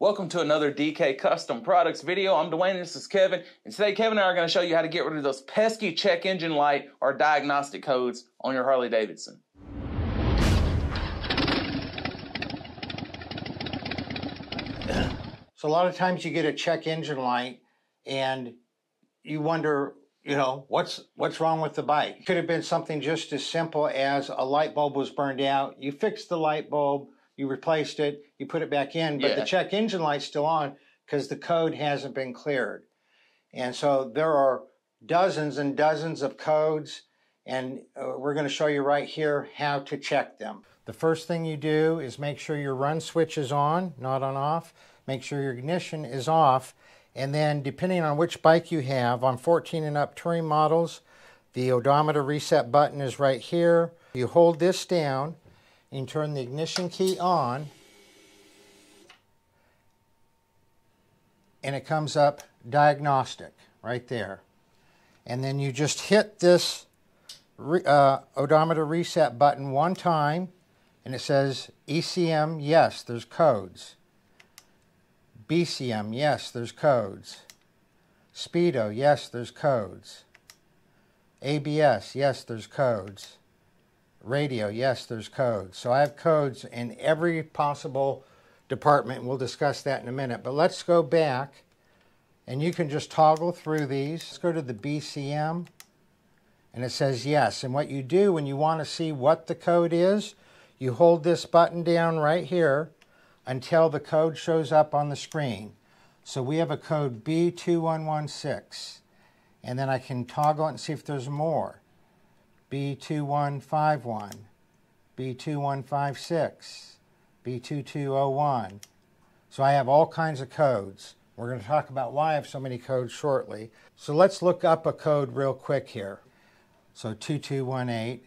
Welcome to another DK Custom Products video. I'm Dwayne, this is Kevin, and today Kevin and I are going to show you how to get rid of those pesky check engine light or diagnostic codes on your Harley Davidson. So a lot of times you get a check engine light and you wonder, you know, what's what's wrong with the bike? Could have been something just as simple as a light bulb was burned out. You fixed the light bulb, you replaced it, you put it back in, but Yeah. the check engine light's still on because the code hasn't been cleared. And so there are dozens and dozens of codes, and uh, we're going to show you right here how to check them. The first thing you do is make sure your run switch is on, not on off. Make sure your ignition is off. And then, depending on which bike you have, on 14 and up touring models, the odometer reset button is right here. You hold this down and turn the ignition key on, and it comes up diagnostic right there. And then you just hit this uh, odometer reset button one time, and it says ECM, yes, there's codes. BCM, yes, there's codes. Speedo, yes, there's codes. ABS, yes, there's codes. Radio, yes, there's codes. So I have codes in every possible department. We'll discuss that in a minute. But let's go back, and you can just toggle through these. Let's go to the BCM, and it says yes. And what you do when you want to see what the code is, you hold this button down right here until the code shows up on the screen. So we have a code B2116. And then I can toggle it and see if there's more. B2151, B2156, B2201. So I have all kinds of codes. We're going to talk about why I have so many codes shortly. So let's look up a code real quick here. So 2218.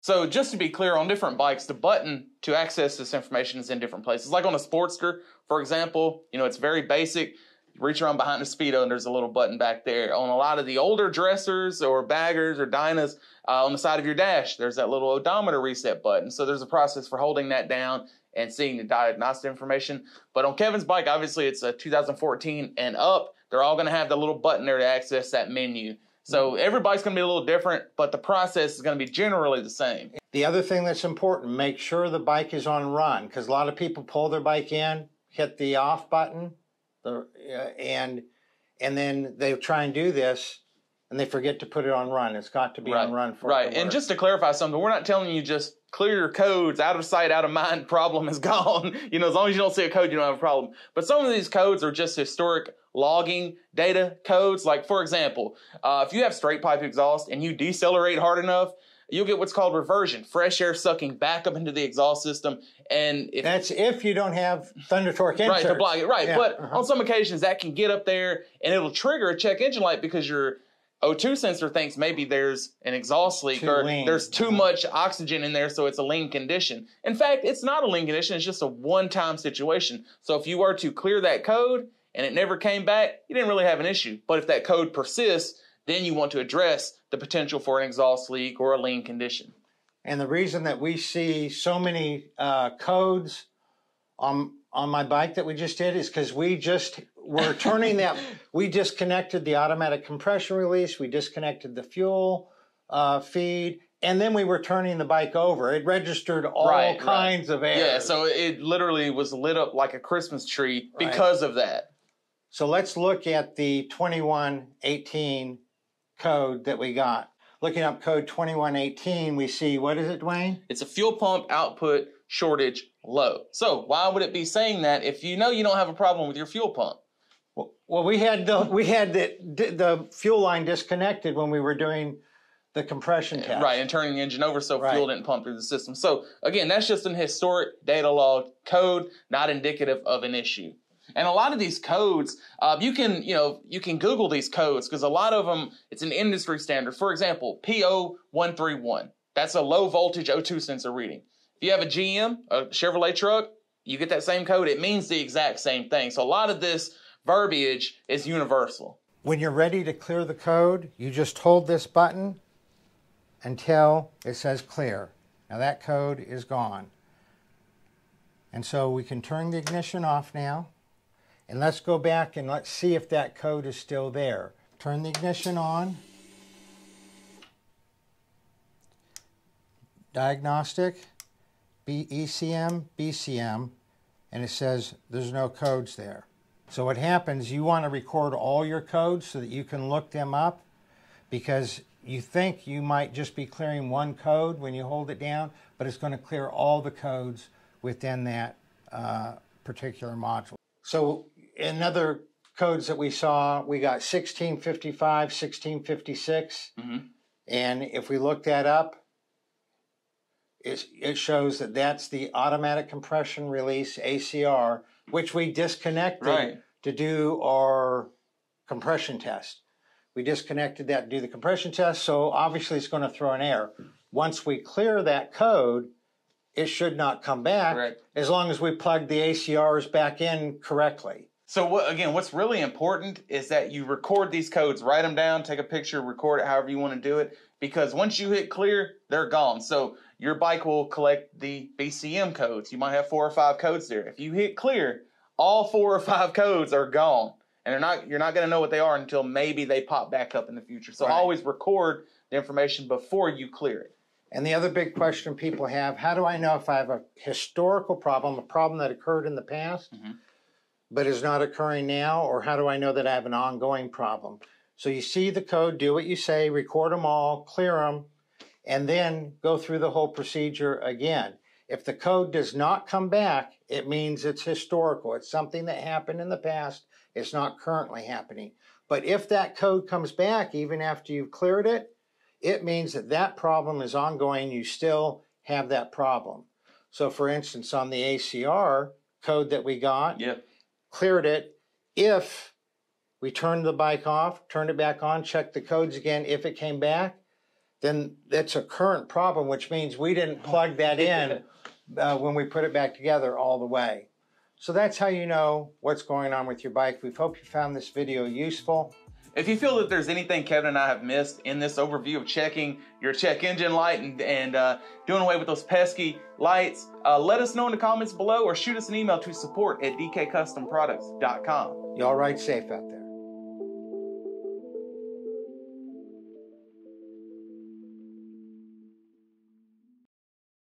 So just to be clear, on different bikes, the button to access this information is in different places. Like on a Sportster, for example, you know, it's very basic. Reach around behind the Speedo and there's a little button back there. On a lot of the older dressers or baggers or dynas, uh, on the side of your dash, there's that little odometer reset button. So there's a process for holding that down and seeing the diagnostic information. But on Kevin's bike, obviously it's a 2014 and up. They're all going to have the little button there to access that menu. So every bike's going to be a little different, but the process is going to be generally the same. The other thing that's important, make sure the bike is on run because a lot of people pull their bike in, hit the off button, the, uh, and and then they try and do this and they forget to put it on run. It's got to be on run for it right. And just to clarify something, we're not telling you just clear your codes, out of sight, out of mind. Problem is gone. you know, as long as you don't see a code, you don't have a problem. But some of these codes are just historic logging data codes. Like for example, uh, if you have straight pipe exhaust and you decelerate hard enough. You'll get what's called reversion, fresh air sucking back up into the exhaust system, and if that's if you don't have thunder torque right to inserts. block it right Yeah, but uh-huh. on some occasions that can get up there and it'll trigger a check engine light because your o2 sensor thinks maybe there's an exhaust leak Too or lean. there's too much oxygen in there so it's a lean condition in fact it's not a lean condition it's just a one-time situation so if you were to clear that code and it never came back you didn't really have an issue but if that code persists then you want to address the potential for an exhaust leak or a lean condition And the reason that we see so many uh, codes on on my bike that we just did is because we just were turning that. We disconnected the automatic compression release. We disconnected the fuel uh, feed, and then we were turning the bike over. It registered all Right, right. kinds of errors. yeah so it literally was lit up like a christmas tree Right. because of that So let's look at the 2118 code that we got. Looking up code 2118, we see what is it, Dwayne? It's a fuel pump output shortage low. So why would it be saying that if you know you don't have a problem with your fuel pump? Well, well, we had the we had the the fuel line disconnected when we were doing the compression test. Right, and turning the engine over so Right. fuel didn't pump through the system. So again, that's just an historic data log code, not indicative of an issue. And a lot of these codes, uh, you can you know you can Google these codes because a lot of them it's an industry standard. For example, PO131. That's a low voltage O2 sensor reading. If you have a GM, a Chevrolet truck, you get that same code. It means the exact same thing. So a lot of this verbiage is universal. When you're ready to clear the code, you just hold this button until it says clear. Now that code is gone. And so we can turn the ignition off now. And let's go back and let's see if that code is still there. Turn the ignition on. Diagnostic, B ECM, BCM, and it says there's no codes there. So what happens, you want to record all your codes so that you can look them up because you think you might just be clearing one code when you hold it down, but it's going to clear all the codes within that uh, particular module. So in other codes that we saw, we got 1655, 1656. Mm-hmm. And if we look that up, it it shows that that's the automatic compression release ACR, which we disconnected right. to do our compression test. We disconnected that to do the compression test, so obviously it's going to throw an error. Once we clear that code, it should not come back as long as we plug the ACRs back in correctly. So what, again, what's really important is that you record these codes, write them down, take a picture, record it however you want to do it, because once you hit clear, they're gone. So your bike will collect the BCM codes. You might have four or five codes there. If you hit clear, all four or five codes are gone and they're not you're not going to know what they are until maybe they pop back up in the future. So right. always record the information before you clear it. And the other big question people have, how do I know if I have a historical problem, a problem that occurred in the past mm-hmm. But is not occurring now, or how do I know that I have an ongoing problem? So you see the code, do what you say, record them all, clear them, and then go through the whole procedure again. If the code does not come back, it means it's historical. It's something that happened in the past it's not currently happening. But if that code comes back even after you've cleared it, it means that that problem is ongoing. You still have that problem. So, for instance, on the ACR code that we got, yeah. Cleared it. If we turned the bike off, turned it back on, checked the codes again, if it came back, then that's a current problem, which means we didn't plug that in uh, when we put it back together all the way. So that's how you know what's going on with your bike. We hope you found this video useful. If you feel that there's anything Kevin and I have missed in this overview of checking your check engine light and, and uh, doing away with those pesky lights, uh, let us know in the comments below or shoot us an email to support at dkcustomproducts.com. Y'all ride safe out there.